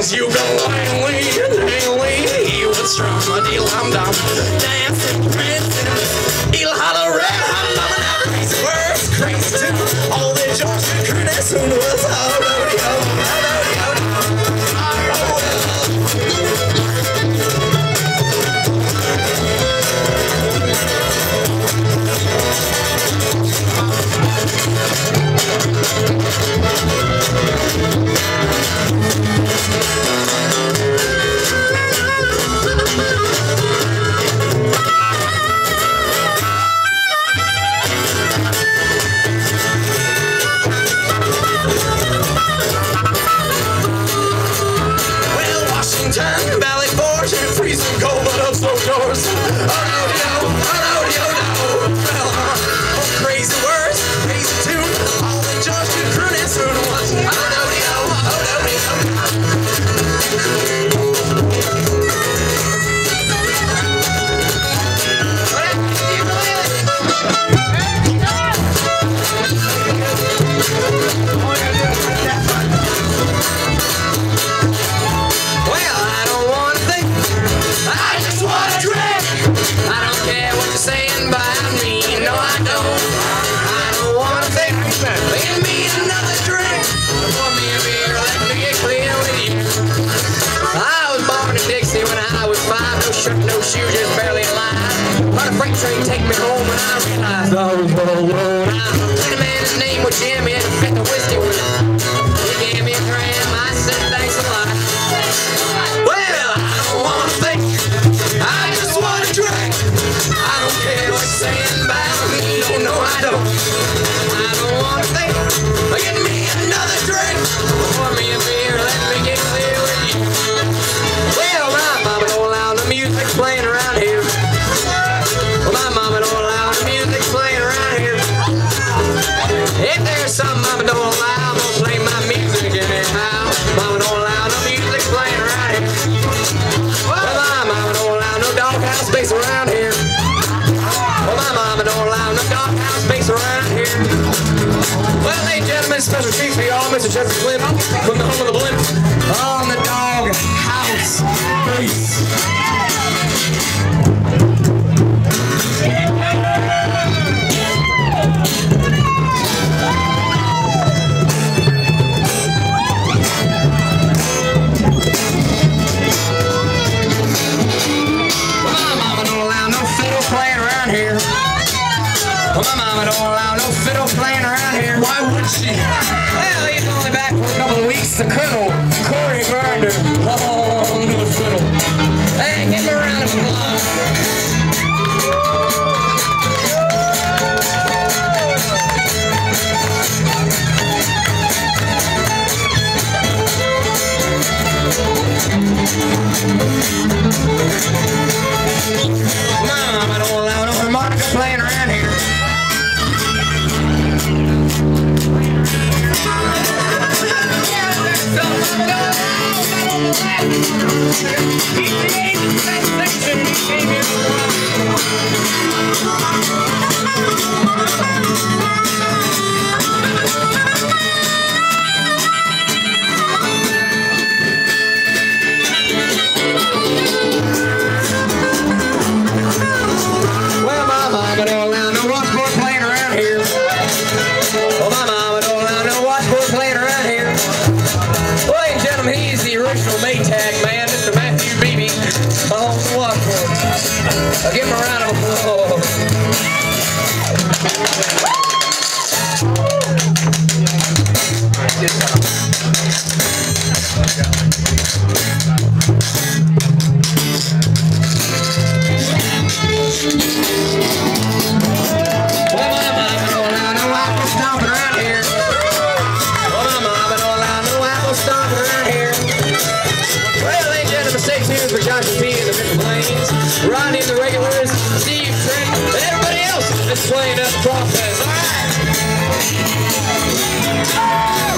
Cause you go langly and hangly, he was strong and deal I'm down, dancing, prancing, he'll holler, red hot, loving every crazy, all the Georgia Curtis and shoe just barely alive. line. Let a freight train take me home and I realized I was all alone. I met a man, named Jimmy and Jimmy, and the whiskey was Gentlemen, special treat for y'all, Mr. Jesse Flynn from the home of the blimp on the dog house. Peace. couple weeks, the Colonel, Corey Grinder, long noodle fiddle. Hey, give me. Thank you. original Maytag man, Mr. Matthew Beebe, my home Watford. I'll give him a round of applause. here for Dr. B and the Middle Plains, Ronnie and the Regulars, Steve, Trent, and everybody else that's playing up process. All right.